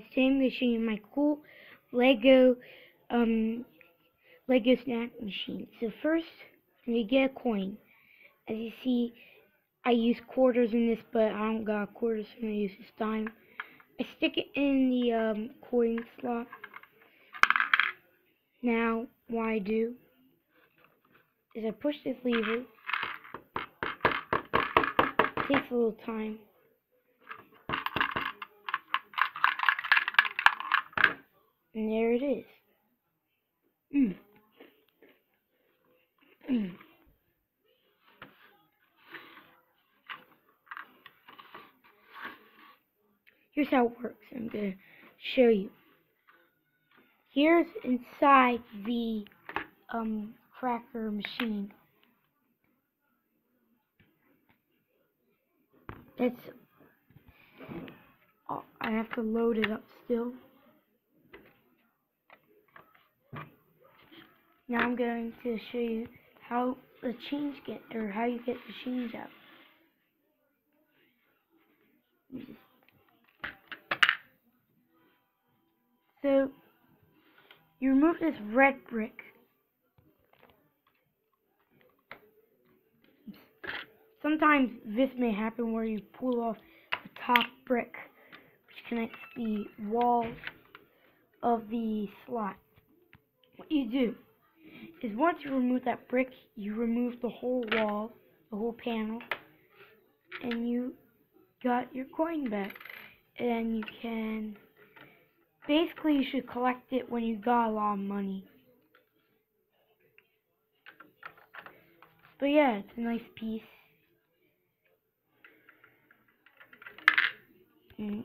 today I'm going to show you my cool Lego, um, Lego snack machine. So first, we get a coin. As you see, I use quarters in this, but I don't got quarters, so I'm going to use this dime. I stick it in the um, coin slot. Now, what I do is I push this lever. It takes a little time. And there it is. Mm. Mm. Here's how it works. I'm going to show you. Here's inside the um, cracker machine. It's. Oh, I have to load it up still. Now I'm going to show you how the change get or how you get the change out. So you remove this red brick. Sometimes this may happen where you pull off the top brick which connects the walls of the slot. What you do is once you remove that brick, you remove the whole wall, the whole panel, and you got your coin back. And you can, basically you should collect it when you got a lot of money. But yeah, it's a nice piece. Mm.